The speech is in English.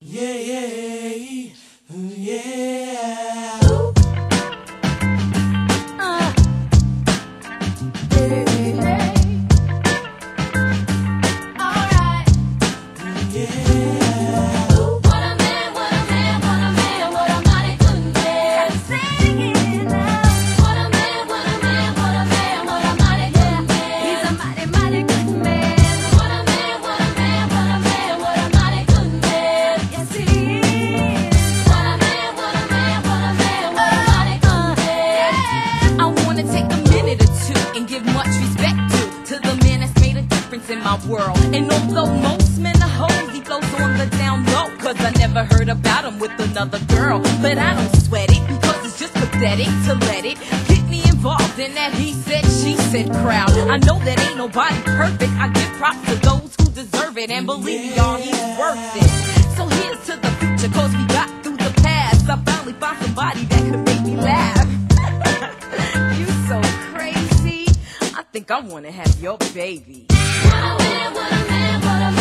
Yeah, yeah, yeah. in my world. And although most men are hoes, he flows on the down low. Cause I never heard about him with another girl. But I don't sweat it, cause it's just pathetic to let it get me involved in that he said, she said crowd. I know that ain't nobody perfect. I give props to those who deserve it. And believe y'all, he's worth it. So here's to the future, cause we got through the past. I finally found somebody that could make me laugh. you so crazy. I think I wanna have your baby. I had, what I man what I